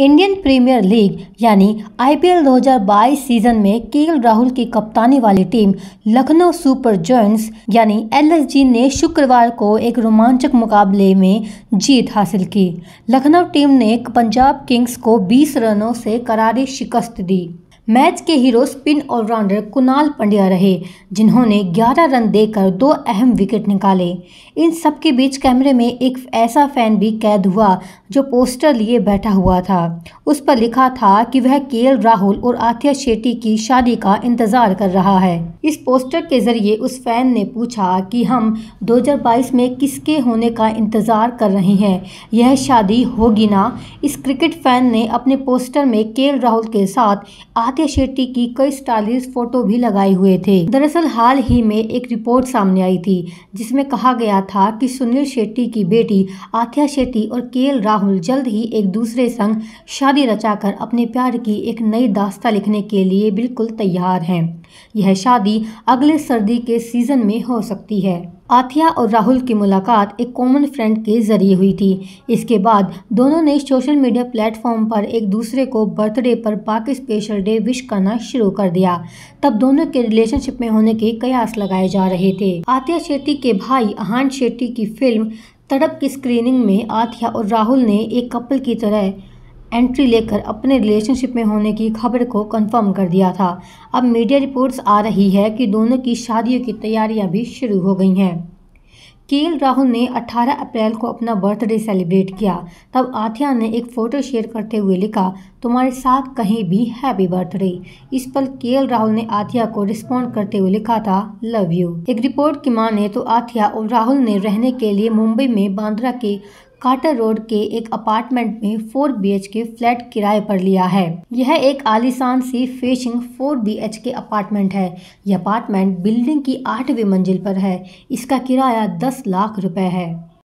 Indian Premier League, यानी IPL 2022 season में KL Rahul की कप्तानी वाली टीम लखनऊ सुपर जॉइंट्स यानी एलएसजी ने शुक्रवार को एक रोमांचक मुकाबले में जीत हासिल की। लखनऊ टीम ने पंजाब किंग्स को 20 रनों से करारी शिकस्त दी। मैच के hero spin allrounder Kunal Pandya रहे, जिन्होंने 11 रन देकर दो अहम विकेट निकाले। इन सब के बीच कैमरे में एक ऐसा फ़ैन भी कैद हुआ, जो पोस्टर लिए बैठा हुआ था। उस पर लिखा था कि वह के राहुल और आथिया शेट्टी की शादी का इंतज़ार कर रहा है। इस पोस्टर के ज़रिए उस फ़ैन ने पूछा कि हम 2022 में किसके होने का इंतज़ार कर रहे हैं, यह शादी होगी ना? इस क्रिकेट फ़ैन ने अपने पोस्टर में के राहुल के साथ आतिया शेट्टी की कई स्टाइलिश फ़ोटो भी लगाए हुए थे। दरअसल हाल ही में एक रिपोर्ट सामने आई थी, जिसमें कहा गया था कि सुनील शेट्टी की बेटी आथिया शेट्टी और के राहुल जल्द ही एक दूसरे संग शादी रचाकर अपने प्यार की एक नई दास्ता लिखने के लिए बिल्कुल तैयार हैं। यह शादी अगले सर्दी के सीज़न में हो सकती है। आथिया और राहुल की मुलाकात एक कॉमन फ्रेंड के ज़रिए हुई थी। इसके बाद दोनों ने सोशल मीडिया प्लेटफॉर्म पर एक दूसरे को बर्थडे पर पाक स्पेशल डे विश करना शुरू कर दिया। तब दोनों के रिलेशनशिप में होने के कयास लगाए जा रहे थे। आथिया शेट्टी के भाई अहान शेट्टी की फ़िल्म तड़प की स्क्रीनिंग में आथिया और राहुल ने एक कपल की तरह एंट्री लेकर अपने रिलेशनशिप में होने की खबर को कंफर्म कर दिया था। अब मीडिया रिपोर्ट्स आ रही है कि दोनों की शादियों की तैयारियाँ भी शुरू हो गई हैं। के राहुल ने 18 अप्रैल को अपना बर्थडे सेलिब्रेट किया। तब आथिया ने एक फ़ोटो शेयर करते हुए लिखा, तुम्हारे साथ कहीं भी हैप्पी बर्थडे इस पर के राहुल ने आथिया को रिस्पॉन्ड करते हुए लिखा था लव यू एक रिपोर्ट की माने तो आथिया और राहुल ने रहने के लिए मुंबई में बांद्रा के कार्टर रोड के एक अपार्टमेंट में फोर बी के फ्लैट किराए पर लिया है। यह एक आलिशान sea facing four B K apartment है। यह अपार्टमेंट बिल्डिंग की आठवीं मंजिल पर है। इसका किराया दस लाख रुपए है।